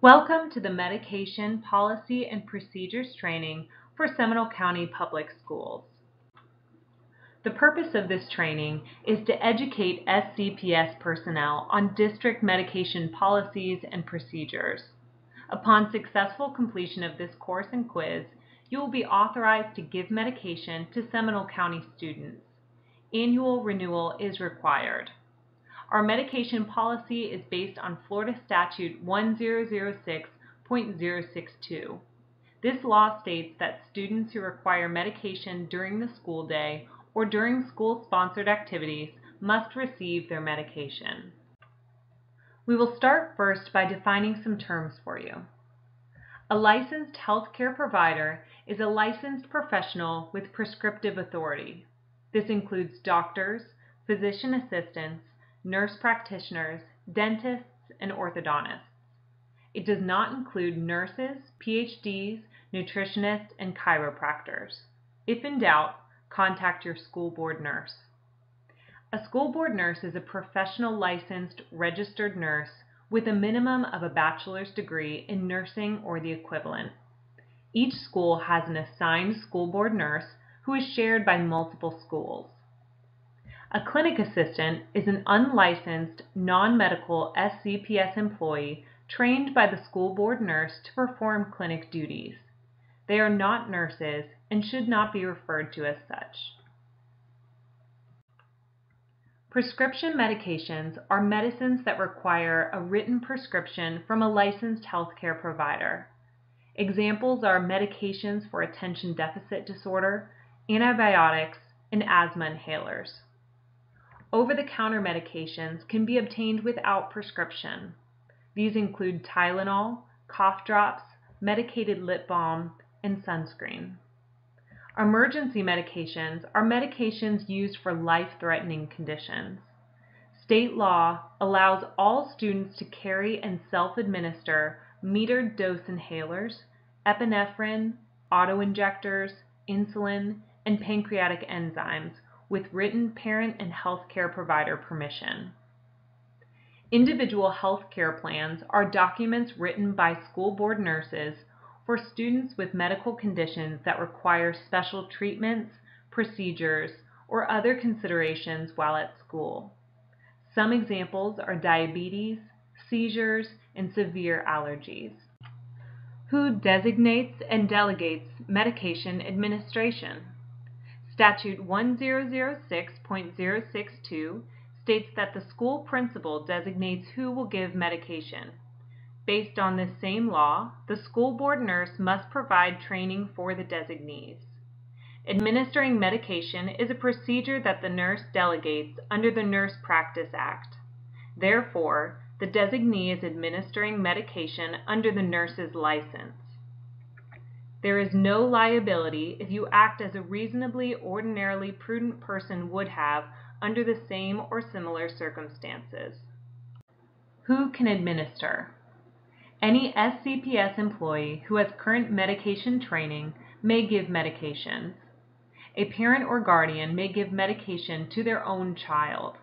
Welcome to the Medication Policy and Procedures Training for Seminole County Public Schools. The purpose of this training is to educate SCPS personnel on district medication policies and procedures. Upon successful completion of this course and quiz, you will be authorized to give medication to Seminole County students. Annual renewal is required. Our medication policy is based on Florida Statute 1006.062. This law states that students who require medication during the school day or during school-sponsored activities must receive their medication. We will start first by defining some terms for you. A licensed healthcare provider is a licensed professional with prescriptive authority. This includes doctors, physician assistants, nurse practitioners, dentists, and orthodontists. It does not include nurses, PhDs, nutritionists, and chiropractors. If in doubt, contact your school board nurse. A school board nurse is a professional licensed registered nurse with a minimum of a bachelor's degree in nursing or the equivalent. Each school has an assigned school board nurse who is shared by multiple schools. A clinic assistant is an unlicensed, non-medical SCPS employee trained by the school board nurse to perform clinic duties. They are not nurses and should not be referred to as such. Prescription medications are medicines that require a written prescription from a licensed healthcare provider. Examples are medications for attention deficit disorder, antibiotics, and asthma inhalers. Over-the-counter medications can be obtained without prescription. These include Tylenol, cough drops, medicated lip balm, and sunscreen. Emergency medications are medications used for life-threatening conditions. State law allows all students to carry and self-administer metered dose inhalers, epinephrine, autoinjectors, insulin, and pancreatic enzymes with written parent and healthcare provider permission. Individual healthcare plans are documents written by school board nurses for students with medical conditions that require special treatments, procedures, or other considerations while at school. Some examples are diabetes, seizures, and severe allergies. Who designates and delegates medication administration? Statute 1006.062 states that the school principal designates who will give medication. Based on this same law, the school board nurse must provide training for the designees. Administering medication is a procedure that the nurse delegates under the Nurse Practice Act. Therefore, the designee is administering medication under the nurse's license. There is no liability if you act as a reasonably ordinarily prudent person would have under the same or similar circumstances. Who can administer? Any SCPS employee who has current medication training may give medications. A parent or guardian may give medication to their own child.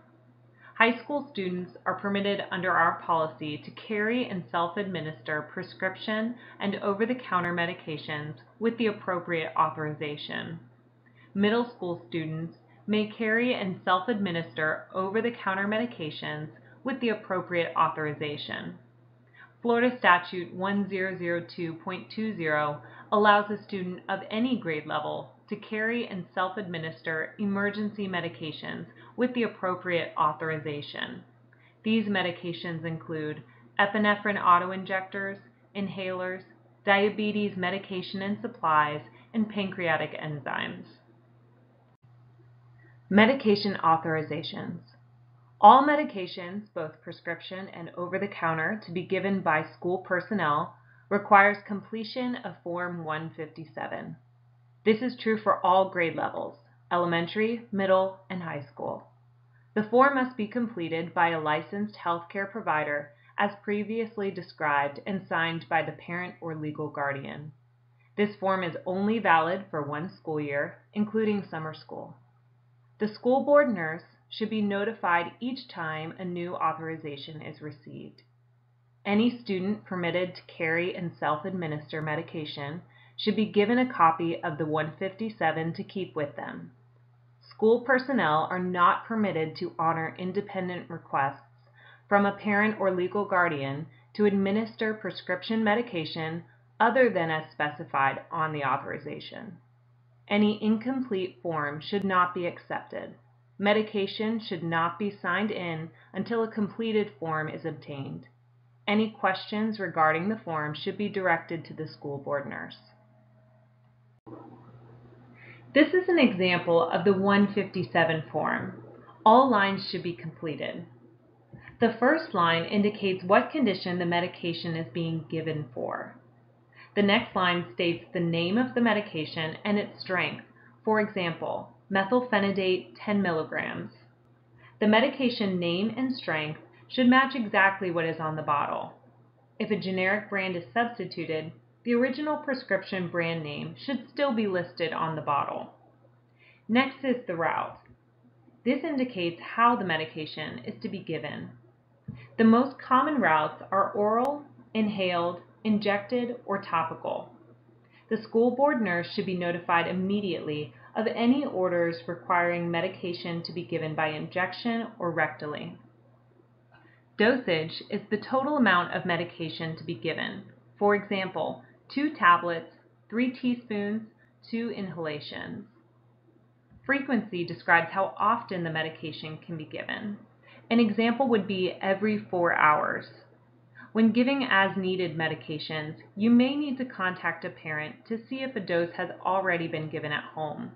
High school students are permitted under our policy to carry and self-administer prescription and over-the-counter medications with the appropriate authorization. Middle school students may carry and self-administer over-the-counter medications with the appropriate authorization. Florida Statute 1002.20 allows a student of any grade level to carry and self-administer emergency medications with the appropriate authorization. These medications include epinephrine autoinjectors, inhalers, diabetes medication and supplies, and pancreatic enzymes. Medication authorizations. All medications, both prescription and over-the-counter, to be given by school personnel requires completion of Form 157. This is true for all grade levels, elementary, middle, and high school. The form must be completed by a licensed healthcare provider as previously described and signed by the parent or legal guardian. This form is only valid for one school year, including summer school. The school board nurse should be notified each time a new authorization is received. any student permitted to carry and self-administer medication should be given a copy of the 157 to keep with them. School personnel are not permitted to honor independent requests from a parent or legal guardian to administer prescription medication other than as specified on the authorization. Any incomplete form should not be accepted. Medication should not be signed in until a completed form is obtained. Any questions regarding the form should be directed to the school board nurse. This is an example of the 157 form. All lines should be completed. The first line indicates what condition the medication is being given for. The next line states the name of the medication and its strength, for example, methylphenidate 10 milligrams. The medication name and strength should match exactly what is on the bottle. If a generic brand is substituted, the original prescription brand name should still be listed on the bottle. Next is the route. This indicates how the medication is to be given. The most common routes are oral, inhaled, injected, or topical. The school board nurse should be notified immediately of any orders requiring medication to be given by injection or rectally. Dosage is the total amount of medication to be given. For example, two tablets, three teaspoons, two inhalations. Frequency describes how often the medication can be given. An example would be every four hours. When giving as needed medications, you may need to contact a parent to see if a dose has already been given at home.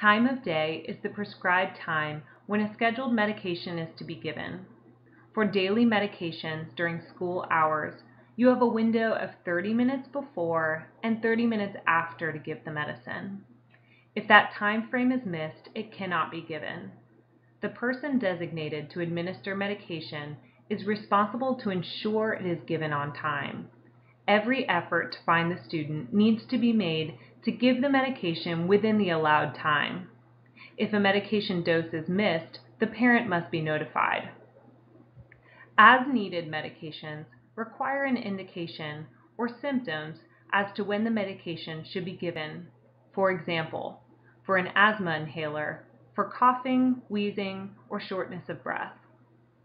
Time of day is the prescribed time when a scheduled medication is to be given. For daily medications during school hours, you have a window of 30 minutes before and 30 minutes after to give the medicine. If that time frame is missed, it cannot be given. The person designated to administer medication is responsible to ensure it is given on time. Every effort to find the student needs to be made to give the medication within the allowed time. If a medication dose is missed, the parent must be notified. As needed medications require an indication or symptoms as to when the medication should be given. For example, for an asthma inhaler, for coughing, wheezing, or shortness of breath.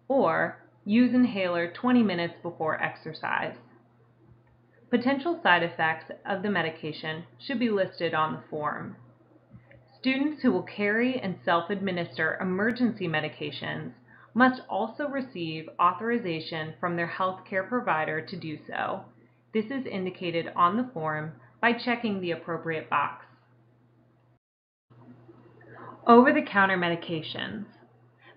Or use inhaler 20 minutes before exercise. Potential side effects of the medication should be listed on the form. Students who will carry and self-administer emergency medications must also receive authorization from their healthcare provider to do so. This is indicated on the form by checking the appropriate box. Over-the-counter medications.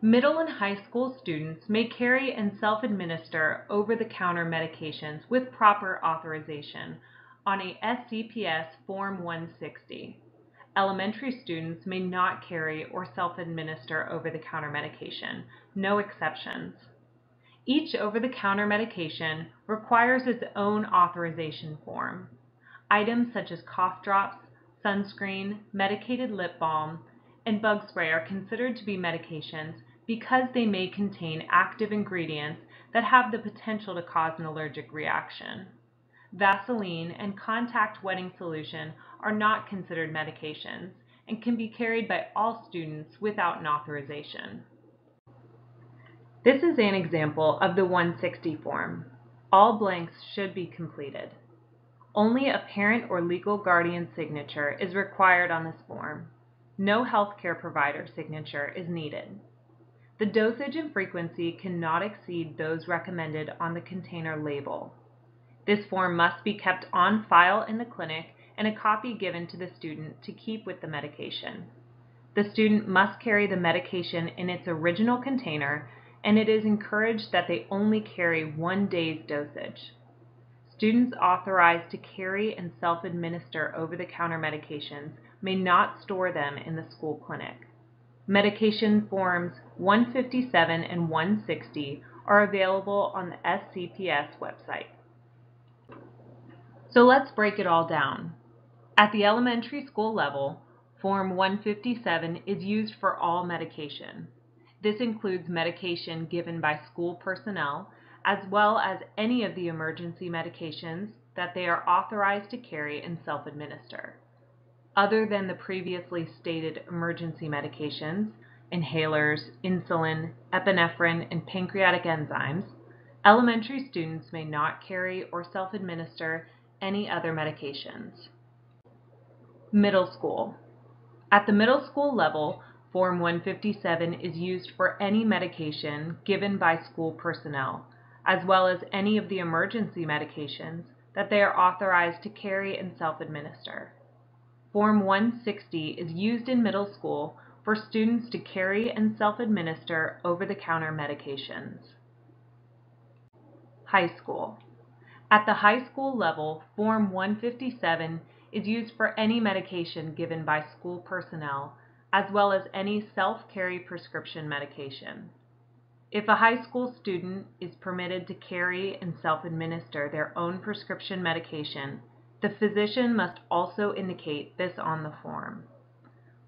Middle and high school students may carry and self-administer over-the-counter medications with proper authorization on a SCPS Form 160. Elementary students may not carry or self-administer over-the-counter medication, no exceptions. Each over-the-counter medication requires its own authorization form. Items such as cough drops, sunscreen, medicated lip balm, and bug spray are considered to be medications because they may contain active ingredients that have the potential to cause an allergic reaction. Vaseline and contact wetting solution are not considered medications and can be carried by all students without an authorization. This is an example of the 160 form. All blanks should be completed. Only a parent or legal guardian signature is required on this form. No healthcare provider signature is needed. The dosage and frequency cannot exceed those recommended on the container label. This form must be kept on file in the clinic and a copy given to the student to keep with the medication. The student must carry the medication in its original container and it is encouraged that they only carry one day's dosage. Students authorized to carry and self-administer over-the-counter medications may not store them in the school clinic. Medication forms 157 and 160 are available on the SCPS website. So let's break it all down. At the elementary school level, Form 157 is used for all medication. This includes medication given by school personnel, as well as any of the emergency medications that they are authorized to carry and self-administer. Other than the previously stated emergency medications, inhalers, insulin, epinephrine, and pancreatic enzymes, elementary students may not carry or self-administer any other medications. Middle school. At the middle school level, Form 157 is used for any medication given by school personnel, as well as any of the emergency medications that they are authorized to carry and self-administer. Form 160 is used in middle school for students to carry and self-administer over-the-counter medications. High school. At the high school level, Form 157 is used for any medication given by school personnel, as well as any self-carry prescription medication. If a high school student is permitted to carry and self-administer their own prescription medication, the physician must also indicate this on the form.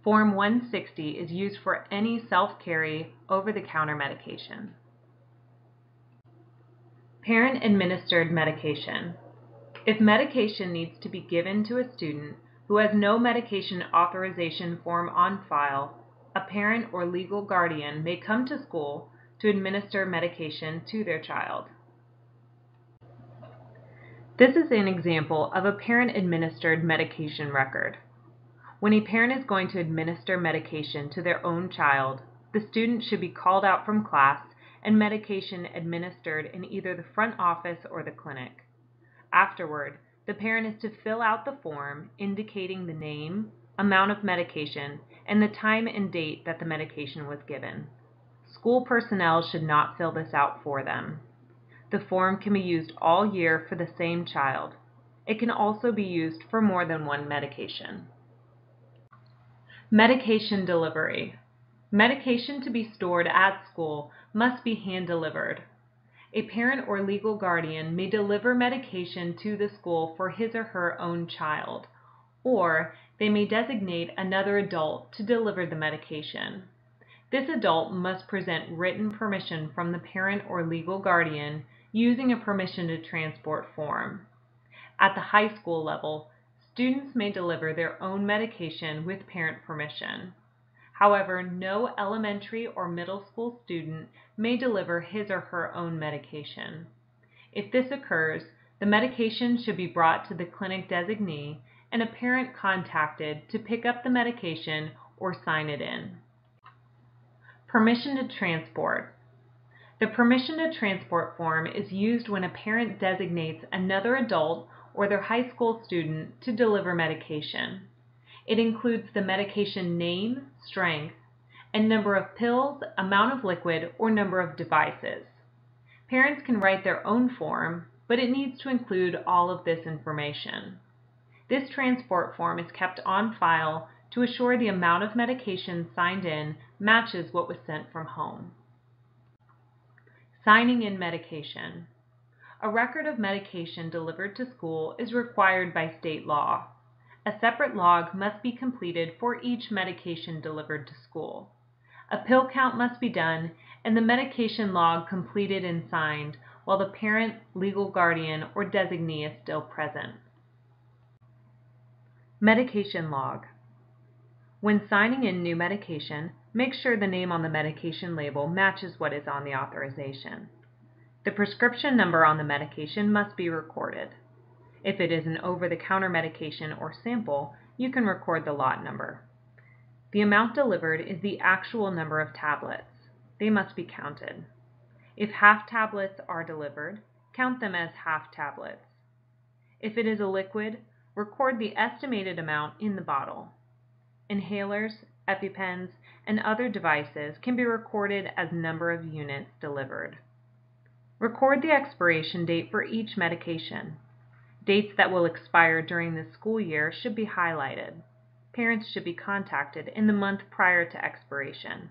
Form 160 is used for any self-carry over-the-counter medication. Parent-administered medication. If medication needs to be given to a student who has no medication authorization form on file, a parent or legal guardian may come to school to administer medication to their child. This is an example of a parent-administered medication record. When a parent is going to administer medication to their own child, the student should be called out from class and medication administered in either the front office or the clinic. Afterward, the parent is to fill out the form indicating the name, amount of medication, and the time and date that the medication was given. School personnel should not fill this out for them. The form can be used all year for the same child. It can also be used for more than one medication. Medication delivery. Medication to be stored at school must be hand delivered. A parent or legal guardian may deliver medication to the school for his or her own child, or they may designate another adult to deliver the medication. This adult must present written permission from the parent or legal guardian using a permission to transport form. At the high school level, students may deliver their own medication with parent permission. However, no elementary or middle school student may deliver his or her own medication. If this occurs, the medication should be brought to the clinic designee and a parent contacted to pick up the medication or sign it in. Permission to transport. The permission to transport form is used when a parent designates another adult or their high school student to deliver medication. It includes the medication name, strength, and number of pills, amount of liquid, or number of devices. Parents can write their own form, but it needs to include all of this information. This transport form is kept on file to assure the amount of medication signed in matches what was sent from home. Signing in medication. A record of medication delivered to school is required by state law. A separate log must be completed for each medication delivered to school. A pill count must be done and the medication log completed and signed while the parent, legal guardian, or designee is still present. Medication log. When signing in new medication, make sure the name on the medication label matches what is on the authorization. The prescription number on the medication must be recorded. If it is an over-the-counter medication or sample, you can record the lot number. The amount delivered is the actual number of tablets. They must be counted. If half tablets are delivered, count them as half tablets. If it is a liquid, record the estimated amount in the bottle. Inhalers, EpiPens, and other devices can be recorded as number of units delivered. Record the expiration date for each medication. Dates that will expire during the school year should be highlighted. Parents should be contacted in the month prior to expiration.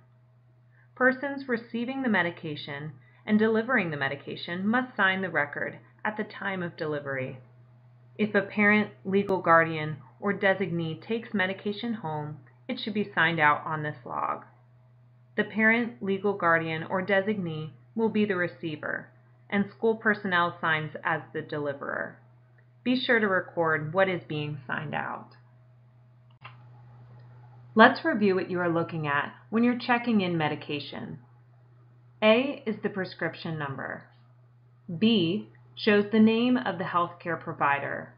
Persons receiving the medication and delivering the medication must sign the record at the time of delivery. If a parent, legal guardian, or designee takes medication home, it should be signed out on this log. The parent, legal guardian, or designee will be the receiver. and school personnel signs as the deliverer. Be sure to record what is being signed out. Let's review what you are looking at when you're checking in medication. A is the prescription number. B shows the name of the healthcare provider.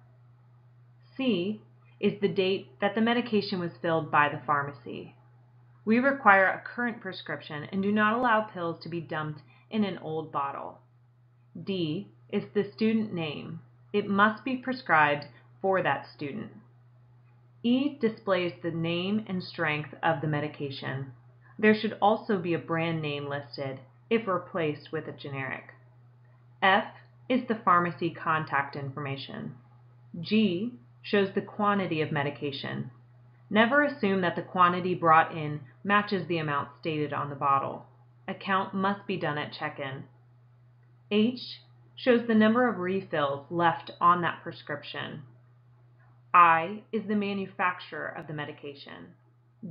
C is the date that the medication was filled by the pharmacy. We require a current prescription and do not allow pills to be dumped in an old bottle. D is the student name. It must be prescribed for that student. E displays the name and strength of the medication. There should also be a brand name listed if replaced with a generic. F is the pharmacy contact information. G shows the quantity of medication. Never assume that the quantity brought in matches the amount stated on the bottle. A count must be done at check-in. H shows the number of refills left on that prescription. I is the manufacturer of the medication.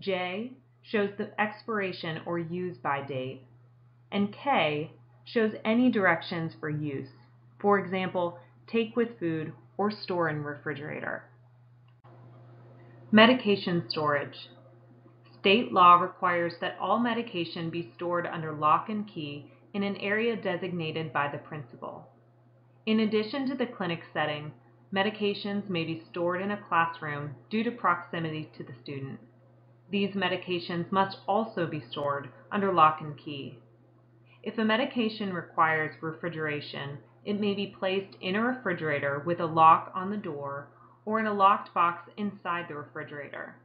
J shows the expiration or use by date. And K shows any directions for use. For example, take with food or store in refrigerator. Medication storage. State law requires that all medication be stored under lock and key in an area designated by the principal. In addition to the clinic setting, medications may be stored in a classroom due to proximity to the student. These medications must also be stored under lock and key. If a medication requires refrigeration, it may be placed in a refrigerator with a lock on the door or in a locked box inside the refrigerator.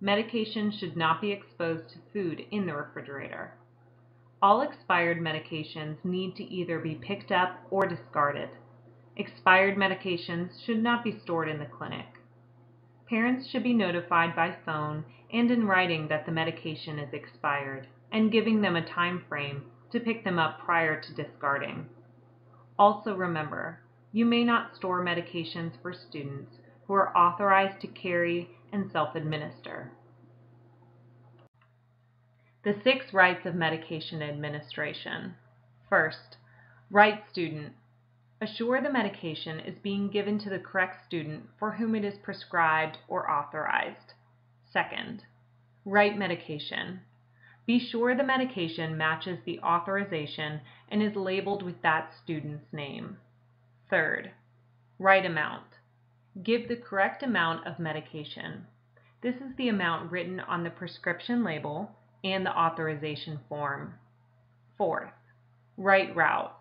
Medication should not be exposed to food in the refrigerator. All expired medications need to either be picked up or discarded. Expired medications should not be stored in the clinic. Parents should be notified by phone and in writing that the medication is expired and giving them a time frame to pick them up prior to discarding. Also remember, you may not store medications for students who are authorized to carry and self-administer. The six rights of medication administration. First, right student. Assure the medication is being given to the correct student for whom it is prescribed or authorized. Second, right medication. Be sure the medication matches the authorization and is labeled with that student's name. Third, right amount. Give the correct amount of medication. This is the amount written on the prescription label and the authorization form. Fourth, right route.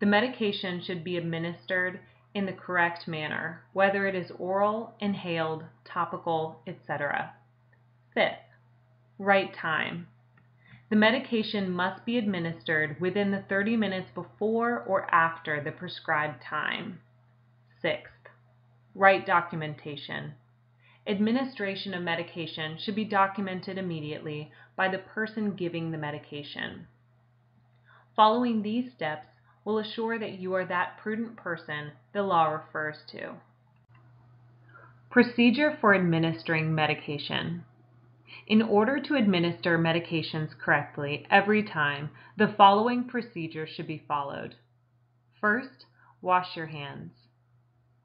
The medication should be administered in the correct manner, whether it is oral, inhaled, topical, etc. Fifth, right time. The medication must be administered within the 30 minutes before or after the prescribed time. Sixth, right documentation. Administration of medication should be documented immediately by the person giving the medication. Following these steps will assure that you are that prudent person the law refers to. Procedure for administering medication. In order to administer medications correctly every time, the following procedure should be followed. First, wash your hands.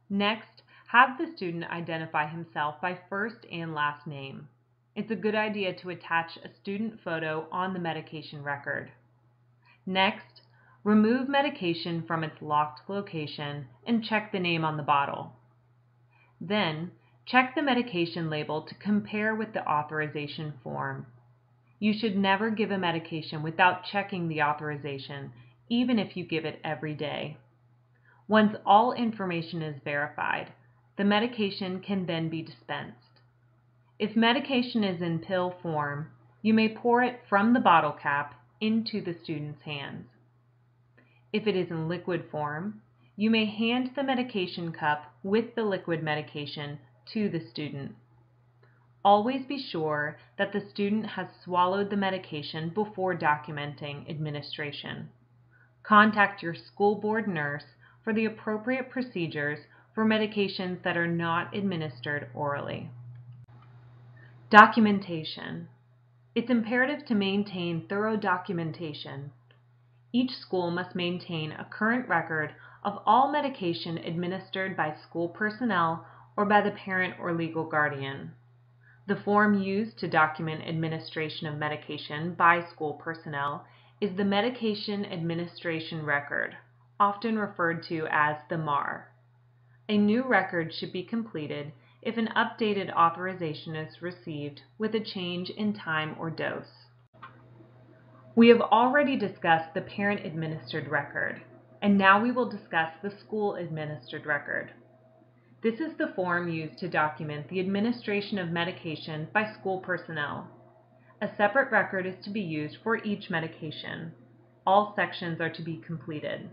Next, have the student identify himself by first and last name. It's a good idea to attach a student photo on the medication record. Next, remove medication from its locked location and check the name on the bottle. Then, Check the medication label to compare with the authorization form. You should never give a medication without checking the authorization, even if you give it every day. Once all information is verified, the medication can then be dispensed. If medication is in pill form, you may pour it from the bottle cap into the student's hands. If it is in liquid form, you may hand the medication cup with the liquid medication to the student. Always be sure that the student has swallowed the medication before documenting administration. Contact your school board nurse for the appropriate procedures for medications that are not administered orally. Documentation. It's imperative to maintain thorough documentation. each school must maintain a current record of all medication administered by school personnel or by the parent or legal guardian. The form used to document administration of medication by school personnel is the Medication Administration Record, often referred to as the MAR. A new record should be completed if an updated authorization is received with a change in time or dose. We have already discussed the parent-administered record, and now we will discuss the school-administered record. This is the form used to document the administration of medication by school personnel. A separate record is to be used for each medication. All sections are to be completed.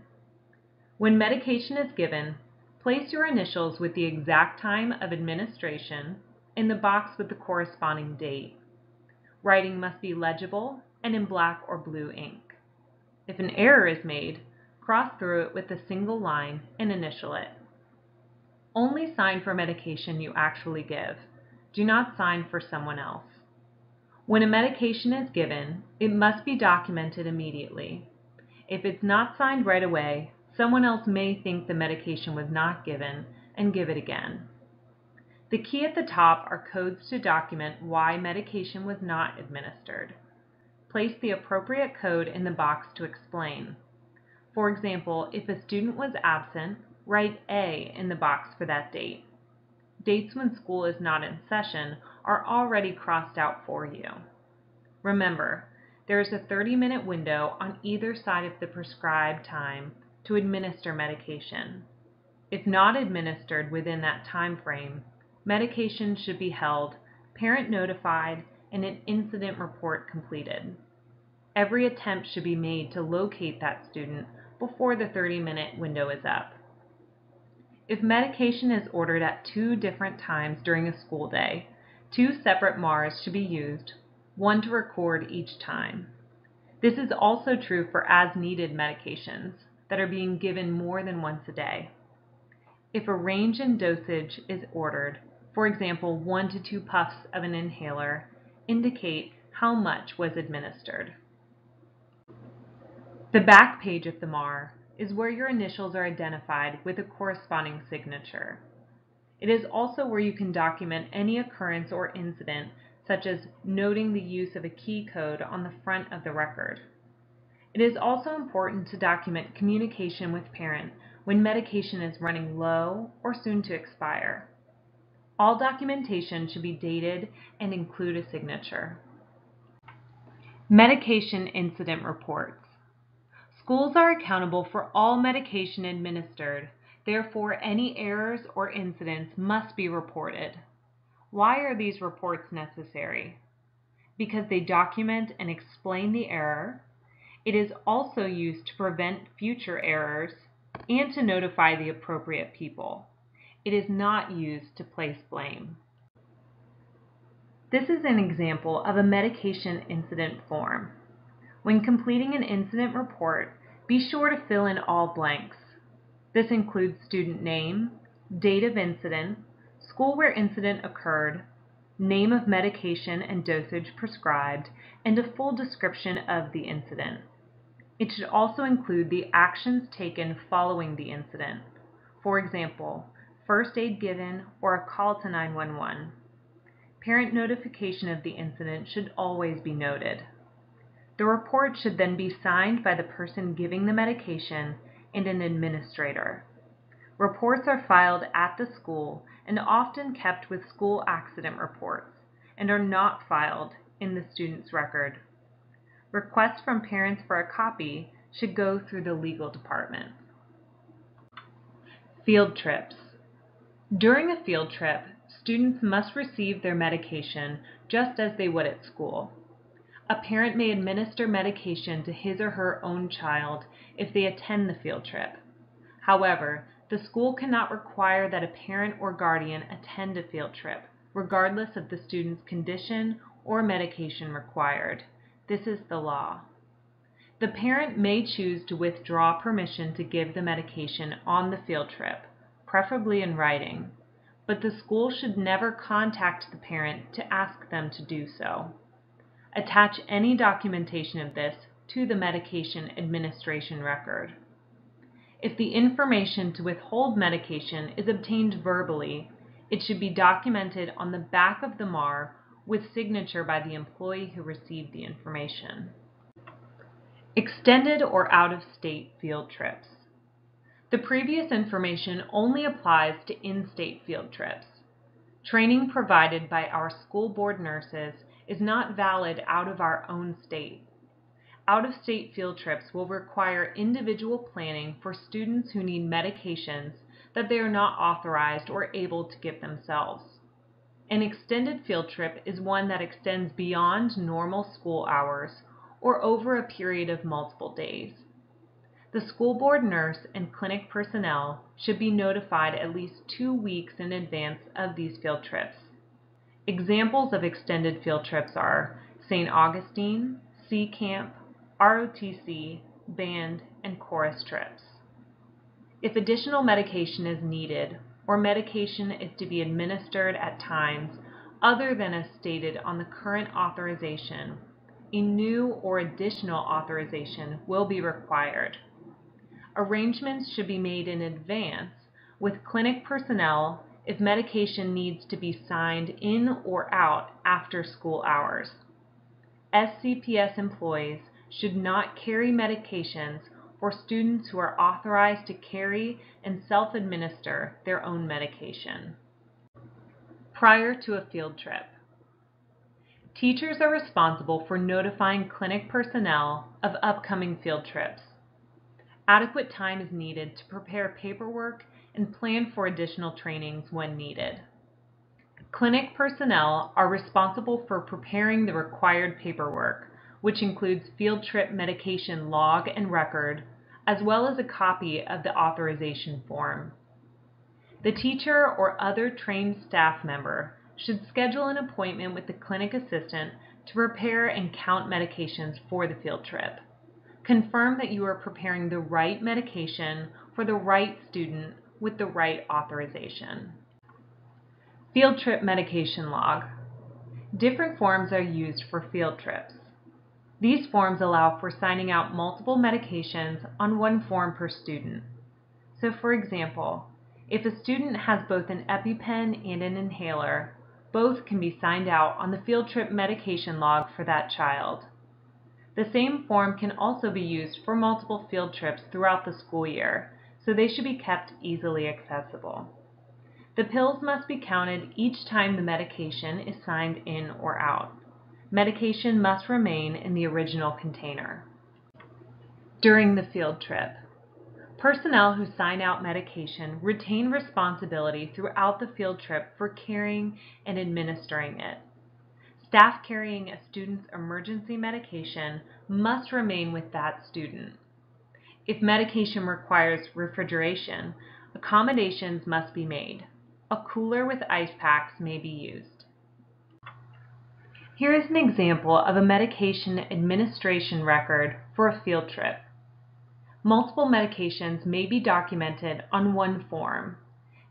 When medication is given, place your initials with the exact time of administration in the box with the corresponding date. Writing must be legible and in black or blue ink. If an error is made, cross through it with a single line and initial it. Only sign for medication you actually give. Do not sign for someone else. When a medication is given, it must be documented immediately. If it's not signed right away, someone else may think the medication was not given and give it again. The key at the top are codes to document why medication was not administered. Place the appropriate code in the box to explain. For example, if a student was absent, write A in the box for that date. Dates when school is not in session are already crossed out for you. Remember, there is a 30-minute window on either side of the prescribed time to administer medication. If not administered within that time frame, medication should be held, parent notified, and an incident report completed. Every attempt should be made to locate that student before the 30-minute window is up. If medication is ordered at two different times during a school day, two separate MARs should be used, one to record each time. This is also true for as-needed medications that are being given more than once a day. If a range in dosage is ordered, for example, one to two puffs of an inhaler, indicate how much was administered. The back page of the MAR is where your initials are identified with a corresponding signature. It is also where you can document any occurrence or incident, such as noting the use of a key code on the front of the record. It is also important to document communication with parent when medication is running low or soon to expire. All documentation should be dated and include a signature. Medication Incident Reports Schools are accountable for all medication administered, therefore any errors or incidents must be reported. Why are these reports necessary? Because they document and explain the error. It is also used to prevent future errors and to notify the appropriate people. It is not used to place blame. This is an example of a medication incident form. When completing an incident report, be sure to fill in all blanks. This includes student name, date of incident, school where incident occurred, name of medication and dosage prescribed, and a full description of the incident. It should also include the actions taken following the incident. For example, first aid given or a call to 911. Parent notification of the incident should always be noted. The report should then be signed by the person giving the medication and an administrator. Reports are filed at the school and often kept with school accident reports and are not filed in the student's record. Requests from parents for a copy should go through the legal department. Field trips. During a field trip, students must receive their medication just as they would at school. A parent may administer medication to his or her own child if they attend the field trip. However, the school cannot require that a parent or guardian attend a field trip, regardless of the student's condition or medication required. This is the law. The parent may choose to withdraw permission to give the medication on the field trip, preferably in writing, but the school should never contact the parent to ask them to do so. Attach any documentation of this to the medication administration record. If the information to withhold medication is obtained verbally, it should be documented on the back of the MAR with signature by the employee who received the information. Extended or out-of-state field trips. The previous information only applies to in-state field trips. Training provided by our school board nurses is not valid out of our own state. Out-of-state field trips will require individual planning for students who need medications that they are not authorized or able to give themselves. An extended field trip is one that extends beyond normal school hours or over a period of multiple days. The school board nurse and clinic personnel should be notified at least two weeks in advance of these field trips. Examples of extended field trips are St. Augustine, Sea Camp, ROTC, band, and chorus trips. If additional medication is needed or medication is to be administered at times other than as stated on the current authorization, a new or additional authorization will be required. Arrangements should be made in advance with clinic personnel if medication needs to be signed in or out after school hours. SCPS employees should not carry medications for students who are authorized to carry and self-administer their own medication. Prior to a field trip, teachers are responsible for notifying clinic personnel of upcoming field trips. Adequate time is needed to prepare paperwork and plan for additional trainings when needed. Clinic personnel are responsible for preparing the required paperwork, which includes field trip medication log and record, as well as a copy of the authorization form. The teacher or other trained staff member should schedule an appointment with the clinic assistant to prepare and count medications for the field trip. Confirm that you are preparing the right medication for the right student with the right authorization. Field trip medication log. Different forms are used for field trips. These forms allow for signing out multiple medications on one form per student. So for example, if a student has both an EpiPen and an inhaler, both can be signed out on the field trip medication log for that child. The same form can also be used for multiple field trips throughout the school year, so they should be kept easily accessible. The pills must be counted each time the medication is signed in or out medication must remain in the original container. During the field trip, personnel who sign out medication retain responsibility throughout the field trip for carrying and administering it. Staff carrying a student's emergency medication must remain with that student. If medication requires refrigeration, accommodations must be made. A cooler with ice packs may be used. Here is an example of a medication administration record for a field trip. Multiple medications may be documented on one form.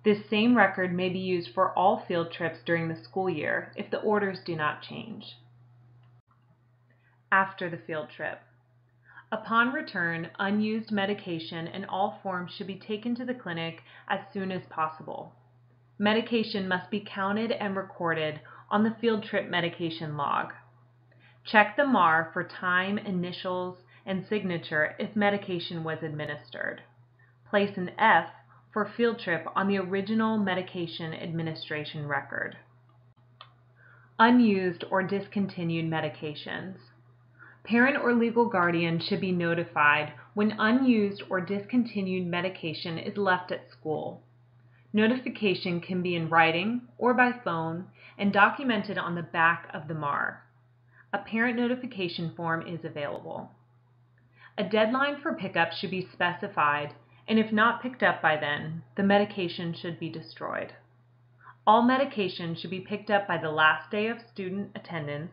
This same record may be used for all field trips during the school year if the orders do not change. After the field trip. Upon return, unused medication in all forms should be taken to the clinic as soon as possible. Medication must be counted and recorded on the field trip medication log. Check the MAR for time, initials, and signature if medication was administered. Place an F for field trip on the original medication administration record. Unused or discontinued medications. Parent or legal guardian should be notified when unused or discontinued medication is left at school. Notification can be in writing or by phone and documented on the back of the MAR. A parent notification form is available. A deadline for pickup should be specified, and if not picked up by then, the medication should be destroyed. All medication should be picked up by the last day of student attendance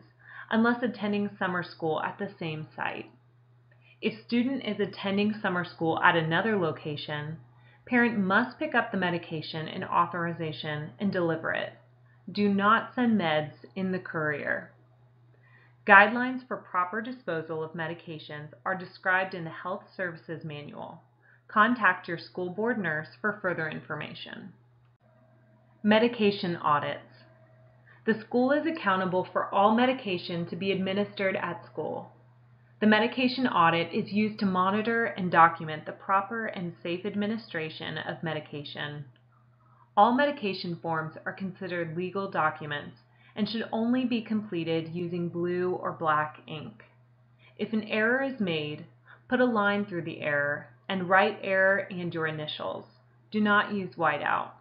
unless attending summer school at the same site. If student is attending summer school at another location, Parent must pick up the medication and authorization and deliver it. Do not send meds in the courier. Guidelines for proper disposal of medications are described in the Health Services Manual. Contact your school board nurse for further information. Medication audits. The school is accountable for all medication to be administered at school. The medication audit is used to monitor and document the proper and safe administration of medication. All medication forms are considered legal documents and should only be completed using blue or black ink. If an error is made, put a line through the error and write error and your initials. Do not use whiteout.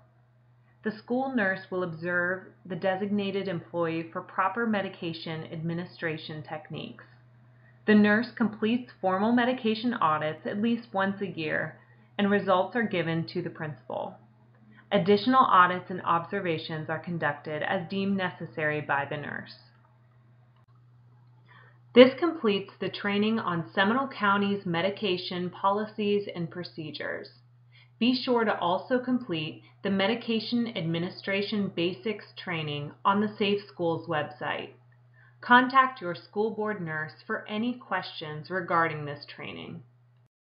The school nurse will observe the designated employee for proper medication administration techniques. The nurse completes formal medication audits at least once a year, and results are given to the principal. Additional audits and observations are conducted as deemed necessary by the nurse. This completes the training on Seminole County's medication policies and procedures. Be sure to also complete the Medication Administration Basics training on the Safe Schools website. Contact your school board nurse for any questions regarding this training.